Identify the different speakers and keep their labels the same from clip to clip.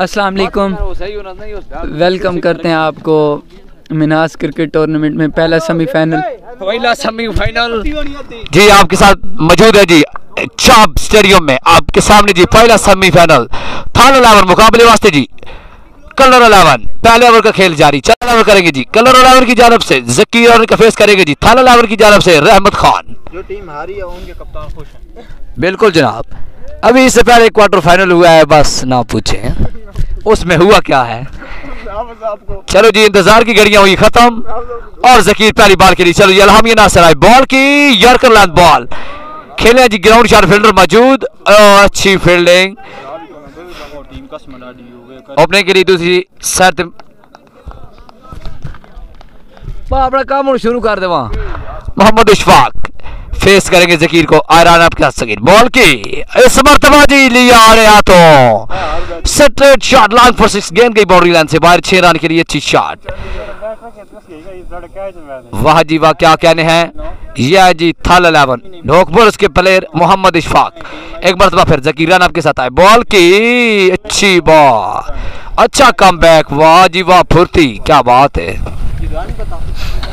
Speaker 1: अस्सलाम वालेकुम। वेलकम करते हैं आपको मिनास क्रिकेट टूर्नामेंट में पहला सेमीफाइनल
Speaker 2: पहला सेमीफाइनल जी आपके साथ मौजूद है जी चाप स्टेडियम में आपके सामने जी पहला सेमीफाइनल थाना इलेवन मुकाबले वास्ते जी कलर इलेवन पहले ओवर का खेल जारी चार ओवर करेंगे जी कलर इलेवन की जानब से जकी और का फेस करेंगे जी थाना इलेवन की जानब से रहमत खान।
Speaker 3: जो टीम हारी है उनके कप्तान खुश हैं।
Speaker 2: बिल्कुल जनाब। अभी इससे पहले क्वार्टर फाइनल हुआ है, बस ना पूछे। उसमें हुआ क्या है? चलो जी, इंतज़ार की घड़ियाँ हुई खत्म। और जकीर पहली बाल के लिए चलो जी अलहमिया बॉल की यॉर्कर लैंड बॉल खेले जी ग्राउंड शॉट फील्डर मौजूद। अच्छी फील्डिंग ओपनिंग के लिए दूसरी शर्त अपना काम शुरू कर दे मोहम्मद इशफाक। फेस करेंगे जकीर को, आयरान आपके साथ सकीर बॉल की, इस मरतबा जी, लिया रहे हाथों। Straight shot line for six गेंद गई बाउंड्री लाइन से बाहर, छह रन के लिए अच्छी शॉट वाह जी वाह, क्या कहने हैं? यह जी थल इलेवन ढोकपुर उसके प्लेयर मोहम्मद इशफाक। एक मरतबा फिर जकीर रन आपके साथ आए। बॉल की, अच्छी बॉल अच्छा कम बैक वाह जी वाह, फुर्ती, क्या बात है।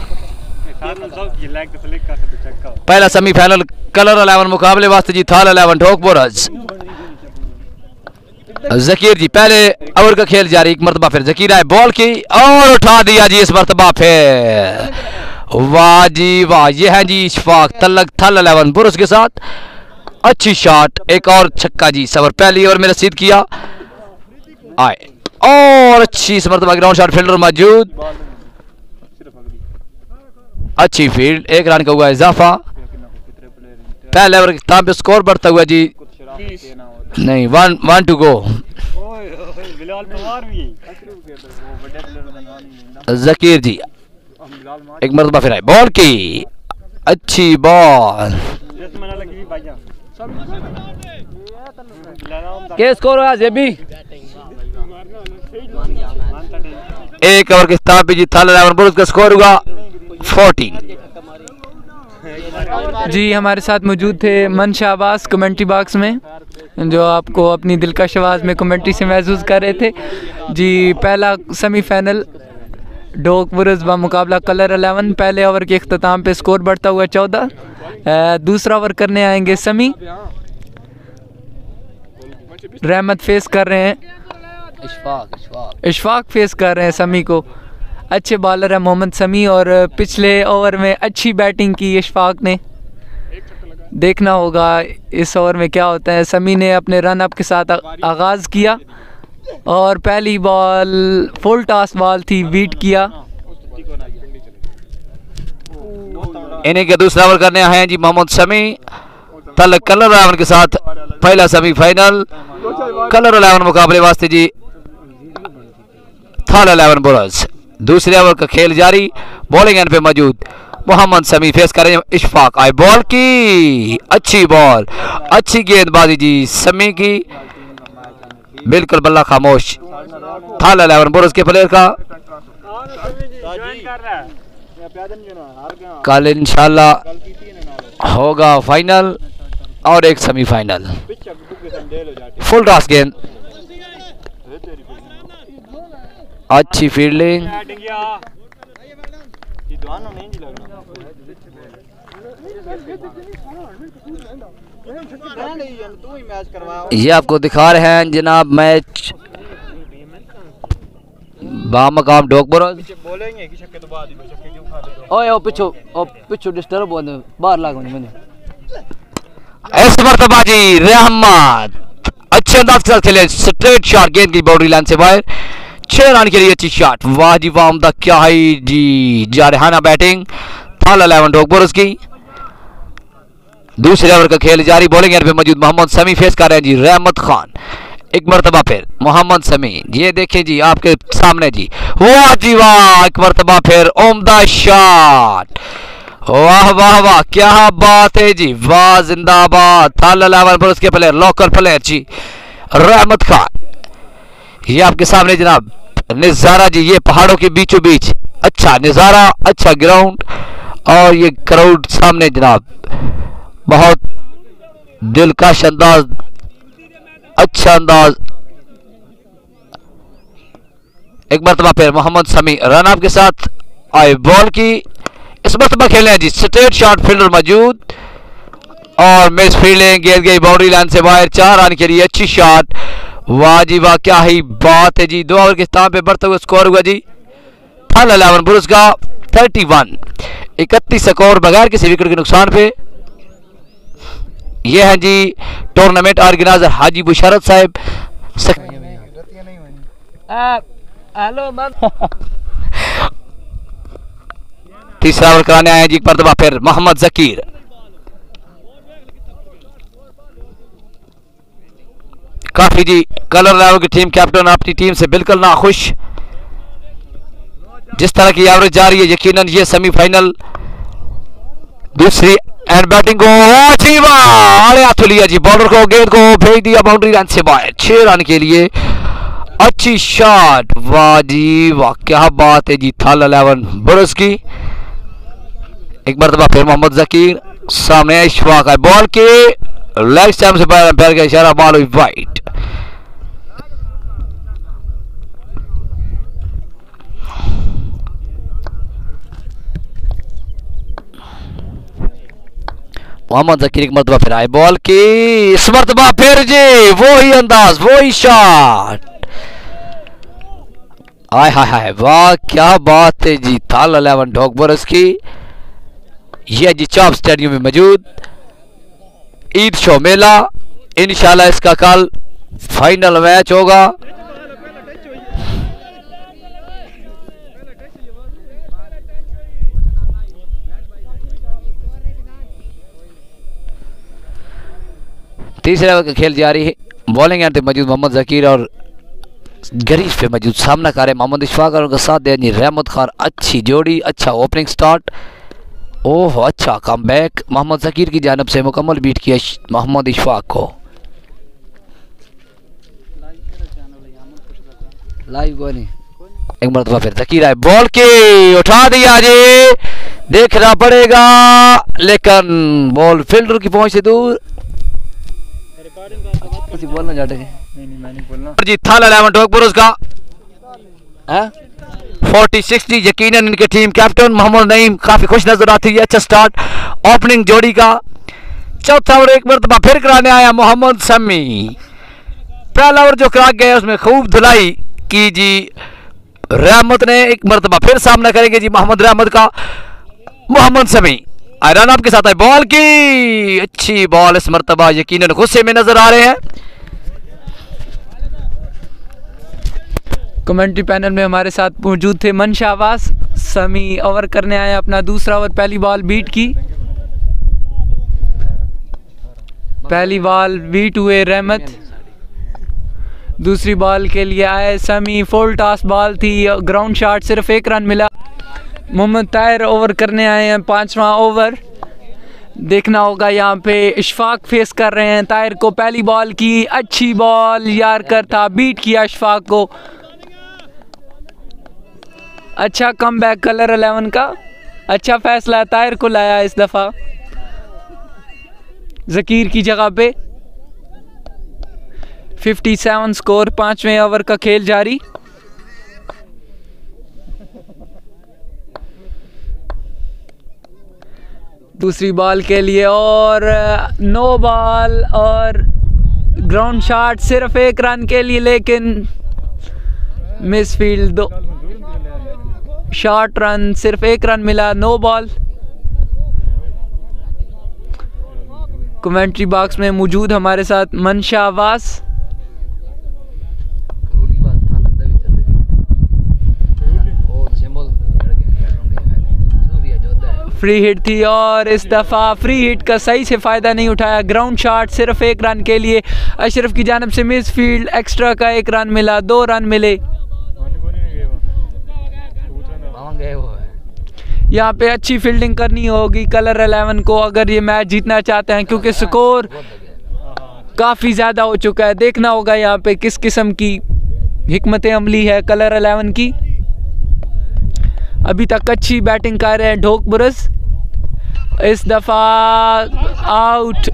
Speaker 2: पहला सेमीफाइनल कलर इलेवन मुकाबले वास्ते जी, थाल इलेवन ढोकपुर जकीर जी, पहले ओवर का खेल जारी, एक मरतबा फिर जकीर आए बॉल की, और उठा दिया जी इस मरतबा फिर। वाह जी वाह, ये है जी इशफाक तलक थल अलेवन बुरस के साथ। अच्छी शॉट एक और छक्का जी सवर पहली ओवर में रसीद किया। आए, और अच्छी इस मरतबा ग्राउंड शॉट फील्डर मौजूद। अच्छी फ़ील्ड, एक रन का हुआ इजाफा। पहले ओवर के पे स्कोर बढ़ता हुआ जी। नहीं one one two go Zakir जी, एक मरतबा फिर बॉल की, अच्छी बॉल क्या स्कोर हुआ भी? एक ओवर के पे जी, थाल का स्कोर हुआ। फोर्टीन।
Speaker 1: जी हमारे साथ मौजूद थे मनशा अब्बास कमेंट्री बॉक्स में जो आपको अपनी दिलकश आवाज़ में कमेंट्री से महसूस कर रहे थे। जी पहला सेमीफाइनल डोक बुरज व मुकाबला कलर अलेवन पहले ओवर के अख्ताम पे स्कोर बढ़ता हुआ चौदह। दूसरा ओवर करने आएँगे समी रहमत फेस कर रहे हैं।
Speaker 2: इशफाक इशफाक।
Speaker 1: इशफाक फेस कर रहे हैं समी को। अच्छे बॉलर है मोहम्मद समी और पिछले ओवर में अच्छी बैटिंग की इशफाक ने। देखना होगा इस ओवर में क्या होता है। समी ने अपने रन अप के साथ आगाज़ किया और पहली बॉल फुल टॉस बॉल थी बीट किया।
Speaker 2: इन्हीं के दूसरा ओवर करने आए हैं जी मोहम्मद शमी तल कलर इलेवन के साथ पहला सेमीफाइनल कलर इलेवन मुकाबले वास्ते जी थाल इलेवन बोलर्स दूसरे ओवर का खेल जारी। बॉलिंग एंड पे मौजूद। मोहम्मद समी फेस करें इशफाक। आए बॉल की। अच्छी बॉल अच्छी गेंदबाजी जी समी की। बिल्कुल बल्ला खामोश। थाल इलेवन बोलर्स के प्लेयर का। कल इंशाल्लाह होगा फाइनल और एक सेमीफाइनल फुल टॉस गेंद। अच्छी फील्डिंग ये आपको दिखा रहे हैं जनाब मैच। बामकाम डोकबरो ओए, ओ पिछो ओ पिछो डिस्टर्ब हो बाहर लागो नहीं मैंने। इस जी अच्छे अंदाज साथ खेले स्ट्रेट शॉट गेंद की बाउंड्री लाइन से बाहर। छह रन के लिए अच्छी शॉट वाह जी वाह उम्दा क्या है जी? जा जारहाना बैटिंग थाल इलेवन डोकबोर उसकी दूसरे ओवर का खेल जारी। बॉलिंग एंड पे मौजूद मोहम्मद समी फेस कर रहे हैं जी रहमत खान। एक मरतबा फिर, मोहम्मद समी ये देखें जी, आपके सामने जी। वाह जी वाह, एक मरतबा फिर, उम्दा शॉट वाह वाह वाह, क्या बात है जी। वाह, जिंदाबाद। थाल इलेवन पर उसके प्लेयर लॉकर प्लेयर जी, रहमत खान। ये आपके सामने जनाब, नज़ारा जी, ये पहाड़ों के बीचों बीच। अच्छा नज़ारा अच्छा ग्राउंड और ये क्राउड सामने जनाब। बहुत दिलकश अंदाज अच्छा अंदाज। एक मरतबा फिर मोहम्मद समी, रन अप के साथ, आए बॉल की। इस मरतबा खेले हैं जी स्ट्रेट शॉट फील्डर मौजूद। और मिस फील्डिंग गेंद गई बाउंड्री लाइन से बाहर, चार रन के लिए अच्छी शॉट वाह जी वाह क्या ही बात है जी। दो ओवर के स्थान पे बढ़ते हुए स्कोर हुआ जी। फल अलेवन बुरुस का थर्टी वन इकतीस स्कोर बगैर किसी विकेट के नुकसान पे। ये है जी टूर्नामेंट ऑर्गेनाइजर हाजी बुशरत साहब। सक... तीसरा ओवर कराने आए जी एक मरतबा फिर मोहम्मद जकीर। काफ़ी जी कलर लाओ की टीम कैप्टन अपनी टीम से बिल्कुल ना खुश जिस तरह की एवरेज जा रही है, यकीनन ये सेमीफाइनल। दूसरी एंड बैटिंग को वाह हाथों लिया जी, बॉलर को, गेंद को, भेज दिया बाउंड्री लाइन से बाहर। छह रन के लिए अच्छी शॉट वाह जी, वाह, क्या बात है जी, थल अलेवन बरस की। एक मरतबा फिर मोहम्मद जकीर, सामने इशफाक है, बॉल के। लेग स्टैम्प से पैर का इशारा बॉल हुई वाइट मोहम्मद जकीर एक मरतबा फिर आए बॉल की इस मरतबा फिर जी वो ही अंदाज वो ही शॉट आय हाय हाय वाह क्या बात है जी थाल अलेवन ढोक बरस की ये जी चॉप स्टेडियम में मौजूद ईद शो मेला, इंशाल्लाह इसका कल फाइनल मैच होगा। तीसरे ओवर का खेल जारी है। बॉलिंग एंड मौजूद मोहम्मद जकीर और गरीब पे मौजूद सामना कर रहे मोहम्मद इशफाक और उनका साथ दे रहमत खान। अच्छी जोड़ी अच्छा ओपनिंग स्टार्ट ओह अच्छा कम बैक मोहम्मद जकीर की जानब से मुकम्मल बीट किया मोहम्मद इशफाक को। लाइव को नहीं। एक मरतबा फिर जकीर आए बॉल की उठा दिया जी। देखना पड़ेगा लेकिन बॉल फील्डर की पहुँच से दूर। बोलना जाटे
Speaker 3: नहीं नहीं मैं नहीं बोलना।
Speaker 2: जी थाल अलेवन टोकपुर उसका फोर्टी सिक्सटी यकीनन इनके टीम कैप्टन मोहम्मद नईम काफ़ी खुश नज़र आती है अच्छा स्टार्ट ओपनिंग जोड़ी का चौथा ओवर एक मरतबा फिर कराने आया मोहम्मद समी पहला ओवर जो करा गया, उसमें खूब धुलाई की जी रहमत ने, एक मरतबा फिर सामना करेंगे जी मोहम्मद रहमत का। मोहम्मद समी रन आपके साथ है, बॉल की अच्छी बॉल, इस मरतबा यकीन गुस्से में नज़र आ रहे हैं।
Speaker 1: कमेंट्री पैनल में हमारे साथ मौजूद थे मन शाहबाज समी ओवर करने आया अपना दूसरा ओवर, पहली बॉल बीट की। पहली बॉल बीट हुए रहमत। दूसरी बॉल के लिए आए समी फुल टॉस बॉल थी ग्राउंड शॉट सिर्फ़ एक रन मिला। मोहम्मद तायर ओवर करने आए हैं पांचवा ओवर। देखना होगा यहाँ पे इशफाक फेस कर रहे हैं तायर को, पहली बॉल की अच्छी बॉल यार कर था बीट किया इशफाक को। अच्छा कम बैक कलर अलेवन का। अच्छा फैसला तायर को लाया इस दफ़ा। जकीर की जगह पे। 57 स्कोर पाँचवें ओवर का खेल जारी। दूसरी बॉल के लिए और नो बॉल और ग्राउंड शॉट सिर्फ़ एक रन के लिए, लेकिन मिस फ़ील्ड दो शॉर्ट रन सिर्फ़ एक रन मिला नो बॉल कमेंट्री बॉक्स में मौजूद हमारे साथ मनशा आवास. फ्री हिट थी और इस दफ़ा फ्री हिट का सही से फ़ायदा नहीं उठाया। ग्राउंड शॉट सिर्फ़ एक रन के लिए, अशरफ की जानब से मिस फ़ील्ड एक्स्ट्रा का एक रन मिला, दो रन मिले। यहाँ पे अच्छी फील्डिंग करनी होगी कलर अलेवन को अगर ये मैच जीतना चाहते हैं क्योंकि स्कोर काफ़ी ज़्यादा हो चुका है। देखना होगा यहाँ पे किस किस्म की हमत अमली है कलर अलेवन की। अभी तक अच्छी बैटिंग कर रहे हैं ढोक बुरस। इस दफ़ा आउट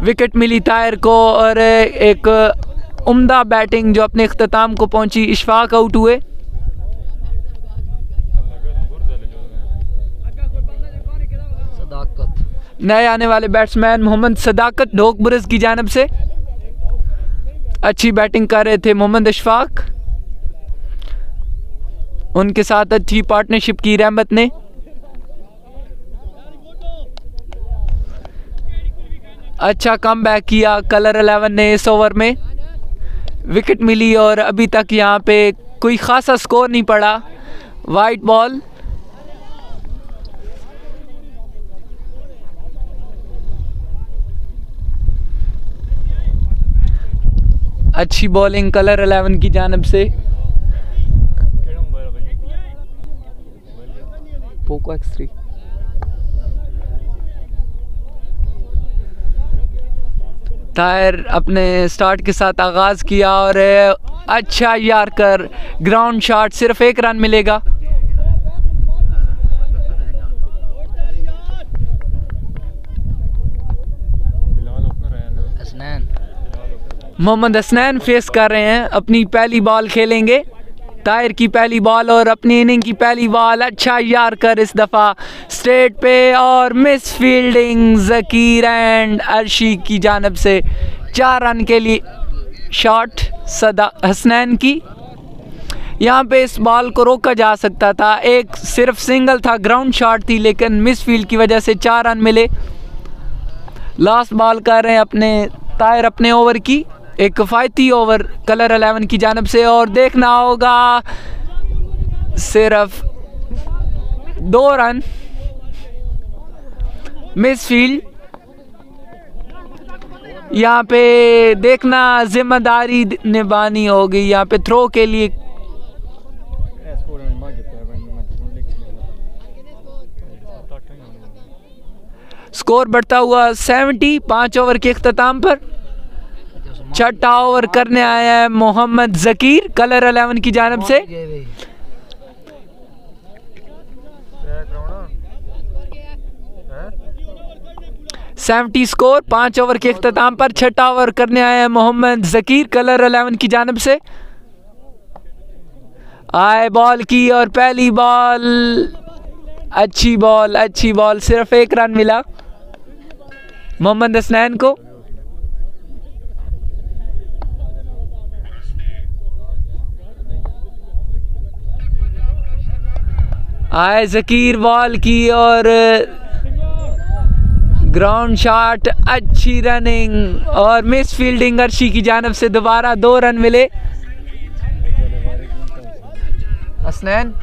Speaker 1: विकेट मिली तायर को और एक उम्दा बैटिंग जो अपने अख्ताम को पहुँची इशफाक आउट हुए।
Speaker 2: सदाकत।
Speaker 1: नए आने वाले बैट्समैन मोहम्मद सदाकत ढोक बुरस की जानब से। अच्छी बैटिंग कर रहे थे मोहम्मद अशफाक। उनके साथ अच्छी पार्टनरशिप की रहमत ने। अच्छा कम बैक किया कलर अलेवन ने इस ओवर में। विकेट मिली और अभी तक यहाँ पे कोई ख़ासा स्कोर नहीं पड़ा। वाइट बॉल अच्छी बॉलिंग कलर अलेवन की जानब से। पोको एक्स थ्री तायर अपने स्टार्ट के साथ आगाज़ किया और अच्छा यार कर। ग्राउंड शॉट सिर्फ़ एक रन मिलेगा।
Speaker 2: हसनैन
Speaker 1: मोहम्मद हसनैन फेस कर रहे हैं, अपनी पहली बॉल खेलेंगे। तायर की पहली बॉल और अपनी इनिंग की पहली बॉल अच्छा यार कर इस दफ़ा। स्ट्रेट पे और miss fielding Zakir and Arshi की जानब से चार रन के लिए शॉट सदा हसनैन की। यहाँ पे इस बॉल को रोका जा सकता था। एक सिर्फ़ सिंगल था ग्राउंड शॉट थी, लेकिन मिस फ़ील्ड की वजह से चार रन मिले। लास्ट बॉल कर रहे हैं अपने तायर अपने ओवर की। एक किफ़ायती ओवर कलर अलेवन की जानब से और देखना होगा। सिर्फ़ दो रन। मिस फ़ील्ड यहाँ पे देखना ज़िम्मेदारी निभानी होगी। यहाँ पे थ्रो के लिए स्कोर बढ़ता हुआ सेवेंटी पाँच ओवर के अख्ताम पर। छठा ओवर करने आया है मोहम्मद जकीर, कलर अलेवन की जानब से। सेवेंटी स्कोर, पाँच ओवर के अख्ताम पर छठा ओवर करने आया है मोहम्मद जकीर, कलर अलेवन की जानब से। आए बॉल की और पहली बॉल। अच्छी बॉल अच्छी बॉल, सिर्फ़ एक रन मिला। मोहम्मद हसनैन को। आए जकीर बॉल की और ग्राउंड शॉट अच्छी रनिंग और मिस फील्डिंग अर्शी की जानब से दोबारा दो रन मिले। हसनैन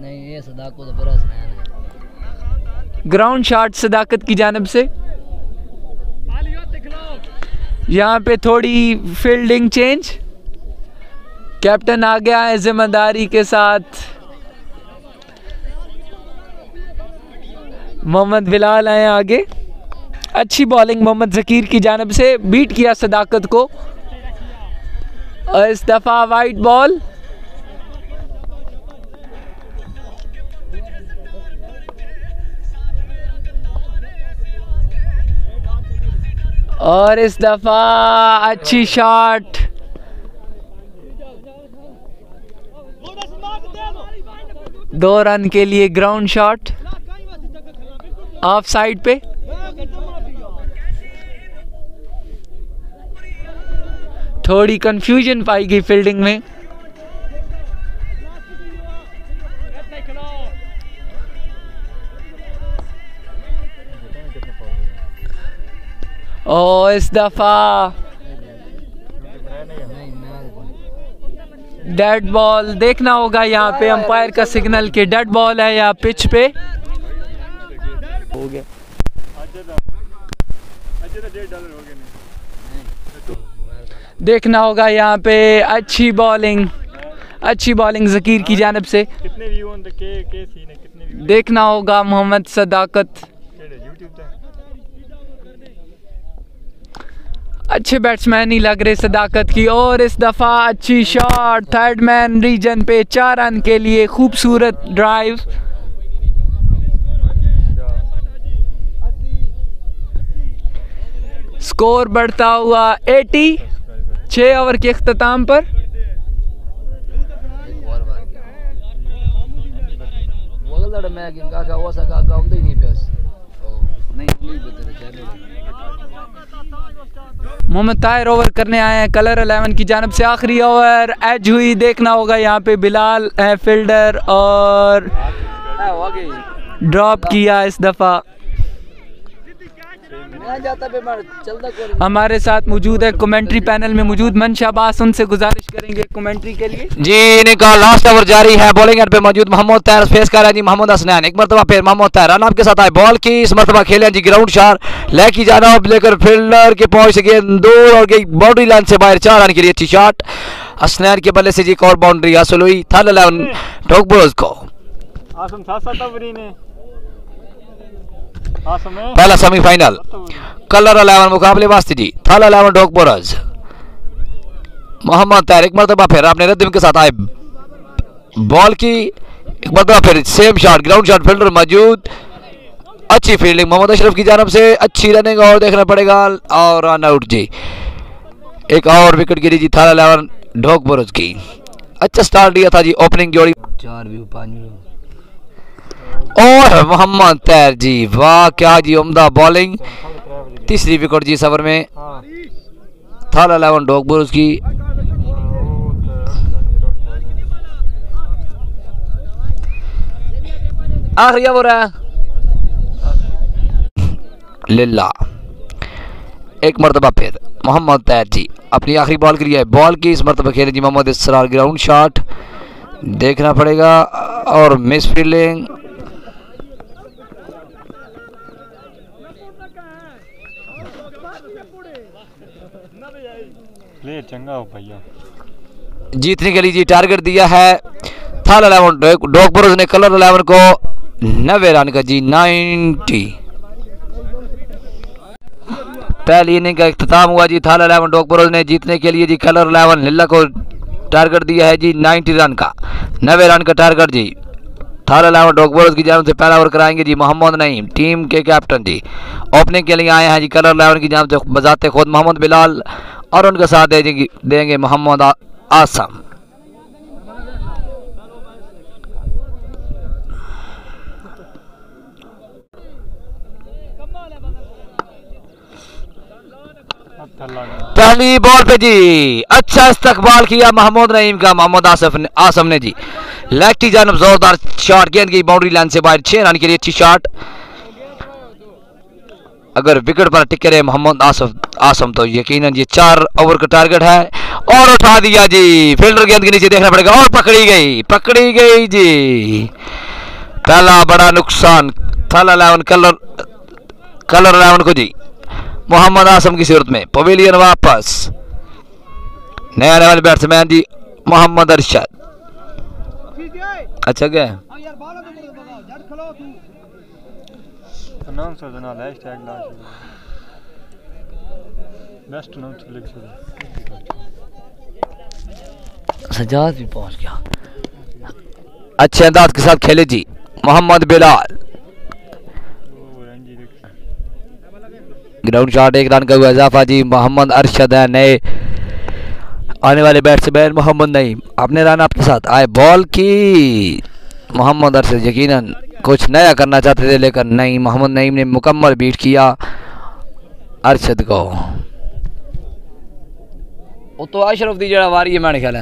Speaker 2: नहीं ये सदाकत तो बुरा हसनैन
Speaker 1: ग्राउंड शॉट सदाकत की जानब से। यहाँ पे थोड़ी फील्डिंग चेंज कैप्टन आ गया है ज़िम्मेदारी के साथ। मोहम्मद बिलाल आए आगे। अच्छी बॉलिंग मोहम्मद जकीर की जानब से बीट किया सदाकत को। और इस दफ़ा वाइट बॉल और इस दफ़ा अच्छी शॉट दो रन के लिए ग्राउंड शॉट ऑफ़ साइड पे? थोड़ी कंफ्यूजन पाई गई फील्डिंग में। और इस दफ़ा। डेड बॉल देखना होगा यहाँ पे अंपायर का सिग्नल कि। डेड बॉल है या पिच पे। हो गया। देखना होगा यहाँ पे अच्छी बॉलिंग अच्छी बॉलिंग जकीर की जानब से।
Speaker 3: कितने
Speaker 1: देखना होगा मोहम्मद सदाकत। अच्छे बैट्समैन ही लग रहे सदाकत की, और इस दफ़ा अच्छी शॉट थर्ड मैन रीजन पे चार रन के लिए खूबसूरत ड्राइव स्कोर बढ़ता हुआ 80 छः ओवर के अख्ताम पर। मोहम्मद ताहिर ओवर करने आए हैं कलर अलेवन की जानब से आखिरी ओवर। एज हुई, देखना होगा यहाँ पे बिलाल, है फील्डर और ड्रॉप किया इस दफ़ा। हमारे साथ मौजूद है कमेंट्री पैनल में मौजूद मंशा अब्बास उनसे गुजारिश करेंगे कमेंट्री के लिए।
Speaker 2: जी इनका लास्ट ओवर जारी है बॉलिंग एंड पे मौजूद मोहम्मद तैर फेस कर रहे हैं जी मोहम्मद हसनैन एक मरतबा फिर मोहम्मद तैर रन के साथ आए बॉल की इस मरतबा खेले जी ग्राउंड शार ले की जाना लेकर फील्डर के पहुँच से गेंद दूर और गई बाउंड्री लाइन से बाहर चार रन के लिए अच्छी शॉट हसनैन के बल्ले से जी एक और बाउंड्री हासिल हुई थर्ड इलेवन डॉग को।
Speaker 3: आसम साथ अवरी ने।
Speaker 2: पहला सेमीफाइनल। कलर अलेवन मुकाबले वास्ते जी। थर्ड इलेवन, डॉग बोरज। मोहम्मद तैर एक मरतबा फिर अपने रद्दम के साथ आए। बॉल की एक मरतबा फिर same shot ground shot fielder मौजूद। अच्छी फील्डिंग मोहम्मद अशरफ की जानब से अच्छी रनिंग और देखना पड़ेगा और रन आउट जी। एक और विकेट गिरी जी थारा इलेवन ढोक बोरज की। अच्छा स्टार्ट दिया था जी ओपनिंग जोड़ी। चार व्यू, पाँच व्यू। और मोहम्मद तैर जी वाह, क्या जी उमदा बॉलिंग तीसरी विकेट जी ओवर में।
Speaker 3: हाँ
Speaker 2: थारा इलेवन, डॉग बोरज की। आखिरी ओवर है। लिल्ला। एक मरतबा फिर। मोहम्मद तैर जी अपनी आखिरी बॉल के लिए। बॉल की इस मरतबा खेले जी मोहम्मद इसरार ग्राउंड शॉट देखना पड़ेगा और मिस फील्डिंग जीतने के लिए जी टारगेट दिया है। थाल अलेवन बोरोज ने कलर अलेवन को नब्बे रन का जी नाइन्टी पहली इनिंग का इख्तिताम हुआ जी थाल अलेवन बोरोज ने जीतने के लिए जी कलर अलेवन लिल्ला को टारगेट दिया है जी नाइन्टी रन का। नब्बे रन का टारगेट जी थाल अलेवन बोरोज की जानब से पहला ओवर कराएँगे जी मोहम्मद नईम, टीम के कैप्टन जी। ओपनिंग के लिए आए हैं जी कलर अलेवन की जानब से बजाते खुद मोहम्मद बिलाल। और उनके साथ देंगे देंगे मोहम्मद आसम। पहली बॉल पे जी अच्छा इस्तकबाल किया मोहम्मद नईम का, मोहम्मद आसफ ने आसम ने जी। की जानब जोरदार शॉट गेंद की बाउंड्री लाइन से बाहर, छह रन के लिए अच्छी शॉट अगर विकेट पर टिके रहे मोहम्मद आसफ आसम तो यकीनन ये चार ओवर का टारगेट है। और उठा दिया जी, फील्डर गेंद के नीचे देखना पड़ेगा, और पकड़ी गई पकड़ी गई जी। पहला बड़ा नुकसान, थल इलेवन, कलर कलर इलेवन को जी। मोहम्मद आसम की सूरत में, पवेलियन वापस। नया वाले बैट्समैन जी, मोहम्मद अरशद। अच्छा क्या
Speaker 3: अनाउंसर जना हैशटैग ला बेस्ट अनाउंसर लिख सकते
Speaker 2: सजाद भी पहुँच गया अच्छे अंदाज के साथ खेले जी मोहम्मद बिलाल ग्राउंड शॉट एक रन का हुआ, इजाफा जी मोहम्मद अरशद है नए आने वाले बैट्समैन मोहम्मद नईम अपने रन आपके साथ आए। बॉल की मोहम्मद अरशद यकीनन। कुछ नया करना चाहते थे लेकिन नहीं मोहम्मद नईम ने मुकम्मल बीट किया। अरशद को। तो अशरफ दी जड़ा वारी है मैंने ख्याल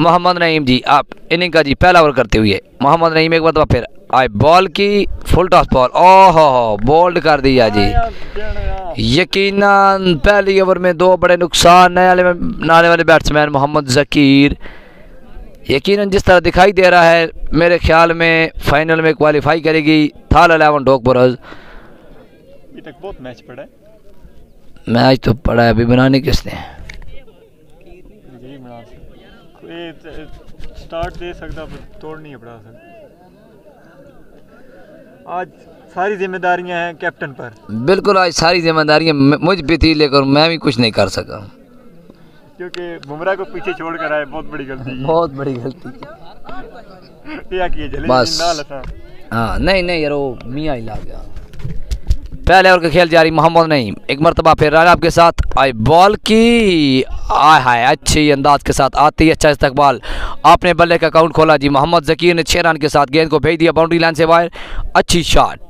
Speaker 2: मोहम्मद नईम जी, आप इनिंग का जी पहला ओवर करते हुए। मोहम्मद नईम एक बार फिर आए बॉल की फुल टॉस बॉल ओहो बोल्ड कर दिया जी। यकीनन पहली ओवर में दो बड़े नुकसान, नए नाले वाले बैट्समैन मोहम्मद जकीर। यकीनन जिस तरह दिखाई दे रहा है मेरे ख्याल में फाइनल में क्वालिफाई करेगी थाल अलेवन डॉक बोरज
Speaker 3: तक बहुत मैच पड़ा है।
Speaker 2: मैच तो पड़ा है अभी बनाने किसने?
Speaker 3: स्टार्ट दे सकता तोड़ नहीं पड़ा सकता। आज सारी जिम्मेदारियाँ हैं कैप्टन पर।
Speaker 2: बिल्कुल आज सारी जिम्मेदारियाँ मुझ पे थी लेकिन मैं भी कुछ नहीं कर सका।
Speaker 3: क्योंकि बुमराह को पीछे छोड़ कर आए बहुत बड़ी गलती
Speaker 2: बहुत बड़ी गलती।
Speaker 3: क्या किए
Speaker 2: बस। हाँ नहीं नहीं यार वो मियाँ ही ला गया। पहले ओवर का खेल जारी मोहम्मद नहीं। एक मरतबा फिर रन आपके साथ। आई बॉल की। आय हाय अच्छी अंदाज के साथ आती है अच्छा इस्तकबाल। आपने बल्ले का अकाउंट खोला जी मोहम्मद जकीर ने छः रन के साथ गेंद को भेज दिया बाउंड्री लाइन से बाहर। अच्छी शॉट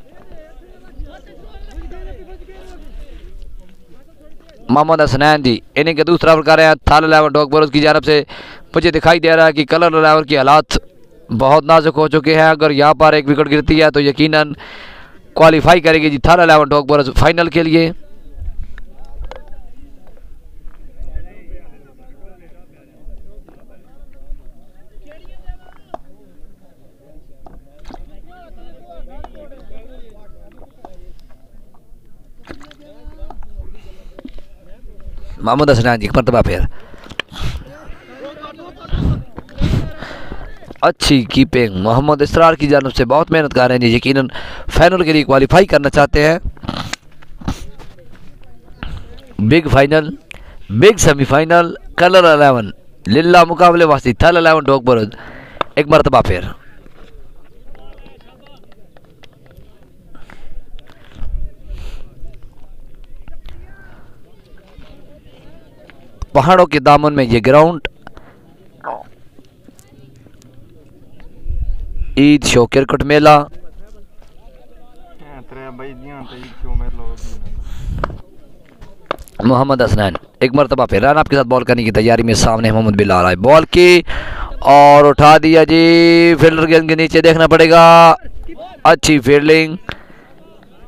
Speaker 2: मोहम्मद हसनैन जी इन्हीं के दूसरा ओवर कर रहे हैं थाल अलेवन डॉग बरोज की जानब से मुझे दिखाई दे रहा है कि कलर अलेवन की हालात बहुत नाजुक हो चुके हैं। अगर यहाँ पर एक विकेट गिरती है तो यकीनन क्वालिफाई करेगी जी थाला अलेवन डॉक बरोज फाइनल के लिए। मोहम्मद हसनैन जी मरतबा फिर अच्छी कीपिंग मोहम्मद इसरार की जानब से बहुत मेहनत कर रहे हैं जी यकीनन फाइनल के लिए क्वालिफाई करना चाहते हैं big final big semifinal colour eleven लिल्ला मुकाबले वासी थल अलेवन डॉग बरोज एक मरतबा फिर पहाड़ों के दामन में ये ग्राउंड ईद शो क्रिकेट मेला। मोहम्मद हसनैन एक मरतबा फिर रन आपके साथ बॉल करने की तैयारी में सामने मोहम्मद बिल आ रहा है बॉल की, और उठा दिया जी फील्डर गेंद के नीचे देखना पड़ेगा। अच्छी फील्डिंग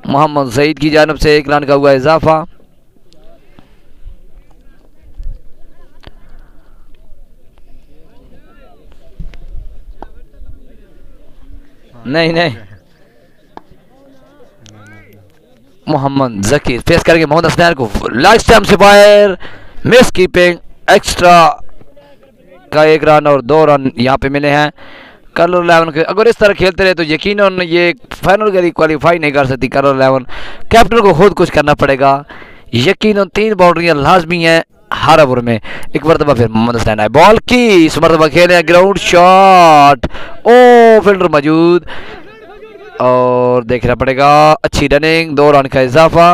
Speaker 2: मोहम्मद सईद की जानब से एक रन का हुआ इजाफा। नहीं नहीं। मोहम्मद जकीर फेस करके मोहम्मद हसनैन को। लाइफ स्टैम्प से फायर मिस कीपिंग एक्स्ट्रा का एक रन और दो रन यहाँ पे मिले हैं। कलर इलेवन के अगर इस तरह खेलते रहे तो यकीन ये फाइनल के लिए क्वालिफाई नहीं कर सकती कलर इलेवन कैप्टन को खुद कुछ करना पड़ेगा। यकीन तीन बाउंड्रियाँ लाजमी हैं। हर ओवर में एक मरतबा फिर मोहम्मद हसनैन आए। बॉल की इस मरतबा खेले ग्राउंड शॉट ओ फील्डर मौजूद। और देखना पड़ेगा अच्छी रनिंग दो रन का इजाफा।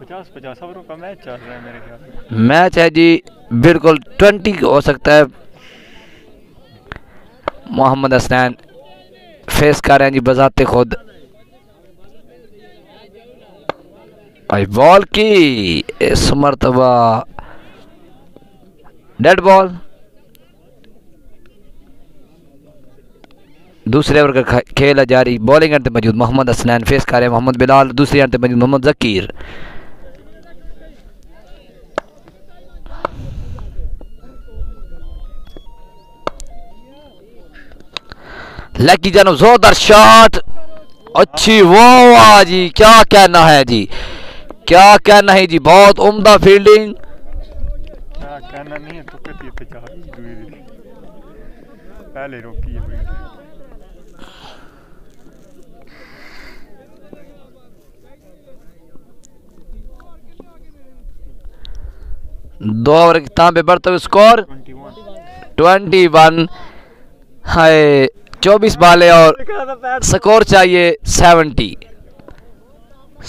Speaker 3: 50 50 ओवरों का मैच है
Speaker 2: है जी बिल्कुल ट्वेंटी हो सकता है। मोहम्मद हसनैन फेस कर रहे हैं जी बजाते खुद। बॉल की इस मरतबा। डेड बॉल दूसरे ओवर का खेल है जारी। बॉलिंग अंत मौजूद मोहम्मद हसनैन फेस कर रहे मोहम्मद बिलाल। दूसरे अंत मौजूद मोहम्मद जकीर। लेग की जानब जोरदार शॉट अच्छी वाह जी, क्या कहना है जी? क्या कहना है जी? बहुत उम्दा फील्डिंग
Speaker 3: नहीं है तो कहती है 50 दूरी दी पहले रोकी है
Speaker 2: दो ओवर की ताम पे बढ़ते हुए स्कोर
Speaker 3: 21
Speaker 2: ट्वेंटी वन है चौबीस बाले और स्कोर चाहिए सेवेंटी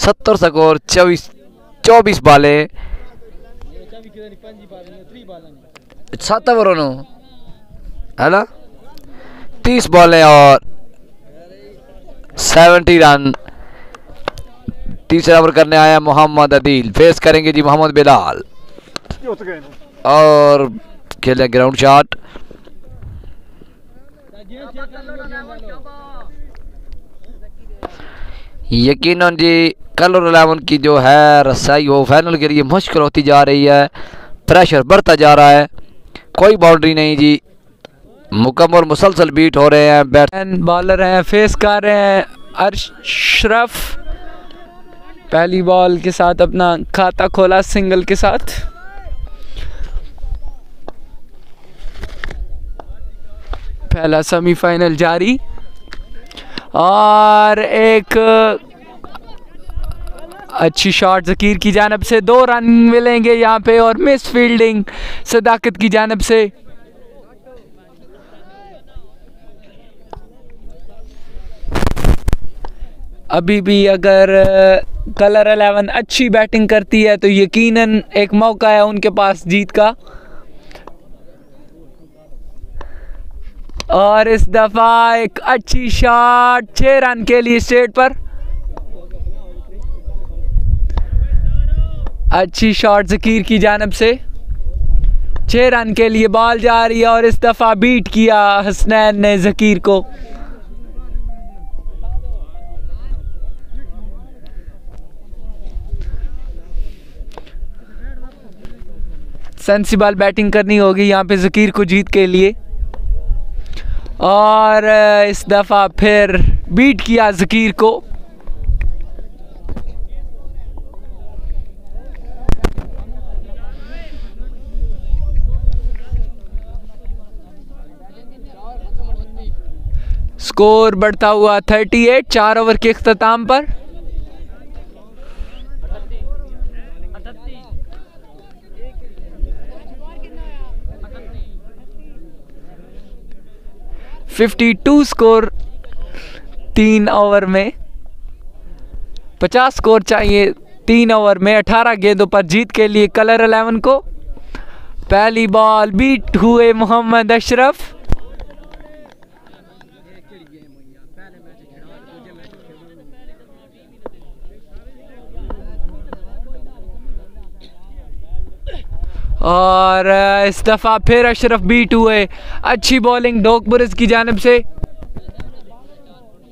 Speaker 2: सत्तर स्कोर चौबीस चौबीस बाले सत्त ओवर है। ना? तीस बॉलें और सेवेंटी रन। तीसरा ओवर करने आया मोहम्मद अदील। फेस करेंगे जी मोहम्मद बिलाल। और खेले ग्राउंड शॉट यकीनन जी कलर इलेवन की जो है रसाई, वो फाइनल के लिए मुश्किल होती जा रही है प्रेशर बढ़ता जा रहा है। कोई बाउंड्री नहीं जी। मुकम्मल मुसलसल बीट हो रहे हैं बैट
Speaker 1: बॉलर हैं फेस कर रहे हैं अरशरफ पहली बॉल के साथ अपना खाता खोला सिंगल के साथ। पहला सेमीफाइनल जारी। और एक अच्छी शॉट जकीर की जानब से दो रन मिलेंगे यहाँ पे और मिस फील्डिंग सदाकत की जानब से। अभी भी अगर कलर अलेवन अच्छी बैटिंग करती है तो यकीनन एक मौका है उनके पास जीत का। और इस दफ़ा एक अच्छी शॉट छः रन के लिए स्टेट पर। अच्छी शॉट जकीर की जानब से। छः रन के लिए बॉल जा रही है और इस दफ़ा बीट किया हसनैन ने जकीर को। सेंसिबल बैटिंग करनी होगी यहाँ पे जकीर को जीत के लिए। और इस दफ़ा फिर बीट किया जकीर को। स्कोर बढ़ता हुआ 38 चार ओवर के अख्ताम पर। फिफ्टी टू स्कोर तीन ओवर में। पचास स्कोर चाहिए तीन ओवर में। अठारह गेंदों पर जीत के लिए कलर अलेवन को। पहली बॉल बीट हुए मोहम्मद अशरफ। और इस दफ़ा फिर अशरफ बीट हुए। अच्छी बॉलिंग डोकबुरस की जानब से।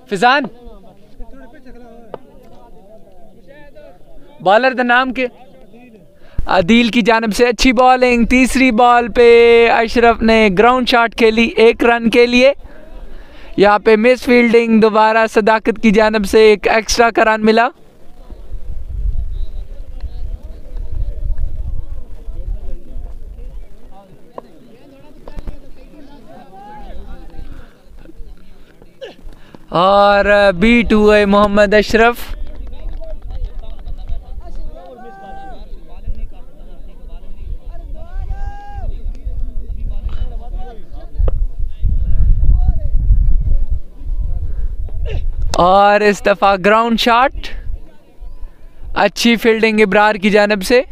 Speaker 1: फिजान? बॉलर द नाम के अदील की जानब से अच्छी बॉलिंग तीसरी बॉल पे अशरफ ने ग्राउंड शॉट खेली, एक रन के लिए। यहाँ पे मिस फील्डिंग दोबारा सदाकत की जानब से एक एक्स्ट्रा का रन मिला। और बीट हुए मोहम्मद अशरफ। और इस दफ़ा ग्राउंड शॉट। अच्छी फील्डिंग इब्रार की जानब से।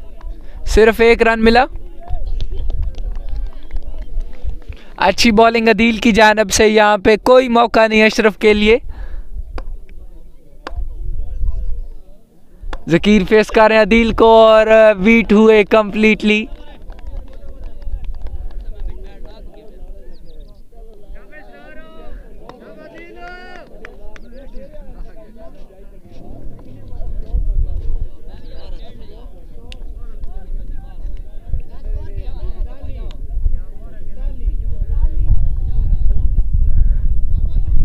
Speaker 1: सिर्फ़ एक रन मिला। अच्छी बॉलिंग अदील की जानब से यहाँ पे कोई मौका नहीं अशरफ के लिए। जकीर फेस कर रहे हैं अदील को और बीट हुए कंप्लीटली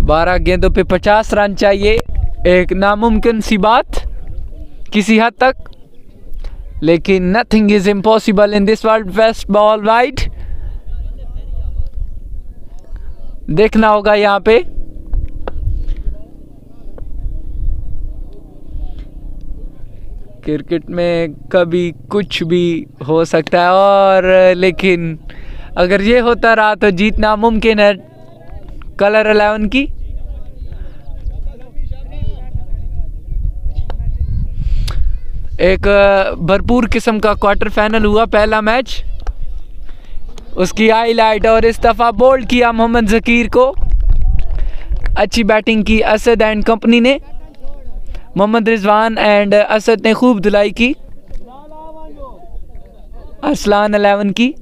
Speaker 1: बारह गेंदों पे पचास रन चाहिए। एक नामुमकिन सी बात, किसी हद तक। लेकिन nothing is impossible in this world best ball wide देखना होगा यहाँ पे। क्रिकेट में कभी कुछ भी हो सकता है, और लेकिन अगर ये होता रहा तो जीत नामुमकिन है। कलर अलेवन की एक भरपूर किस्म का क्वार्टर फाइनल हुआ पहला मैच उसकी हाईलाइट और इस दफ़ा बोल्ड किया मोहम्मद ज़कीर को। अच्छी बैटिंग की असद एंड कंपनी ने। मोहम्मद रिजवान एंड असद ने खूब धुलाई की। असलान अलेवन की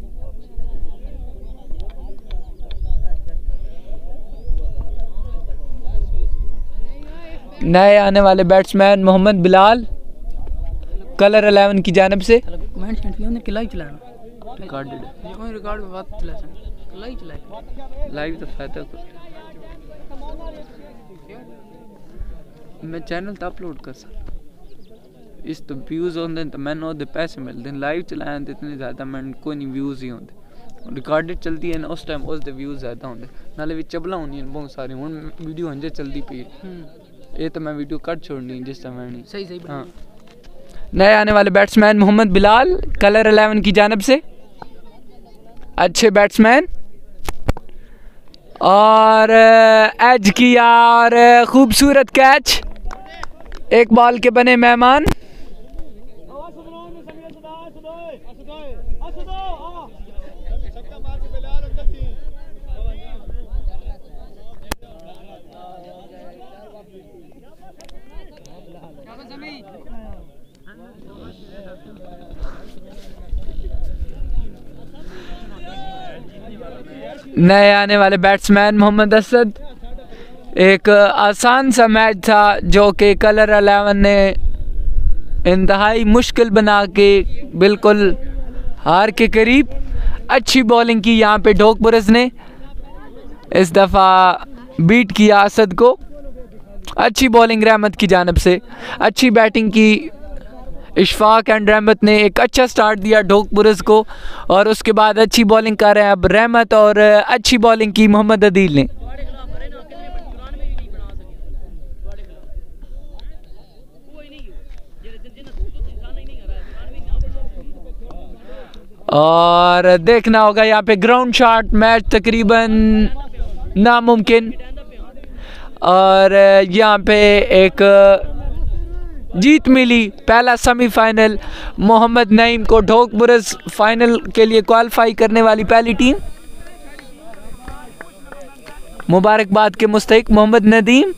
Speaker 1: नए आने वाले batsman Mohammad Bilal colour eleven की जानब से।
Speaker 4: कमेंट सेंट किया उन्हें किला ही चलाना रिकॉर्डेड रिकॉर्ड में बात चला
Speaker 1: लाइव तो फ़ायदा कुछ मैं चैनल तो अपलोड कर सकता इस तो व्यूज़ होंगे तो मैंने ओह्दे पैसे मिलते लाइव चलाए तो इतने ज़्यादा मैं कोई नहीं व्यूज़ ही होंगे। रिकॉर्डेड चलती है ना उस टाइम उस व्यूज़ ज़्यादा होंगे। नाले भी चबला होनी बहुत सारी हूँ वीडियो हंजे चलती पी ये तो मैं वीडियो कट छोड़नी जिस समय नहीं।
Speaker 4: सही सही
Speaker 1: हाँ। नए आने वाले batsman Mohammad Bilal colour eleven की जानब से। अच्छे बैट्समैन और एज किया और खूबसूरत कैच एक बॉल के बने मेहमान। नए आने वाले बैट्समैन मोहम्मद असद। एक आसान सा मैच था जो कि कलर अलेवन ने इंतहाई मुश्किल बना के बिल्कुल हार के करीब अच्छी बॉलिंग की यहाँ पे ढोकपुरस ने इस दफ़ा बीट किया असद को। अच्छी बॉलिंग रहमत की जानब से, अच्छी बैटिंग की इशफाक एंड रहमत ने एक अच्छा स्टार्ट दिया ढोक ढोकपुरस को, और उसके बाद अच्छी बॉलिंग कर रहे हैं अब रहमत और अच्छी बॉलिंग की मोहम्मद अदील ने। और देखना होगा यहाँ पे ग्राउंड शॉट मैच तकरीबन नामुमकिन। और यहाँ पे एक जीत मिली पहला सेमीफाइनल मोहम्मद नईम को ढोकबुरस फाइनल के लिए क्वालिफाई करने वाली पहली टीम मुबारकबाद के मुस्तक, मोहम्मद नदीम,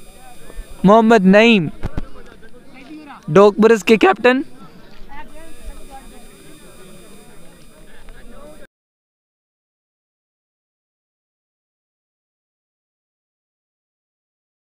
Speaker 1: मोहम्मद नईम, ढोकबुरस के कैप्टन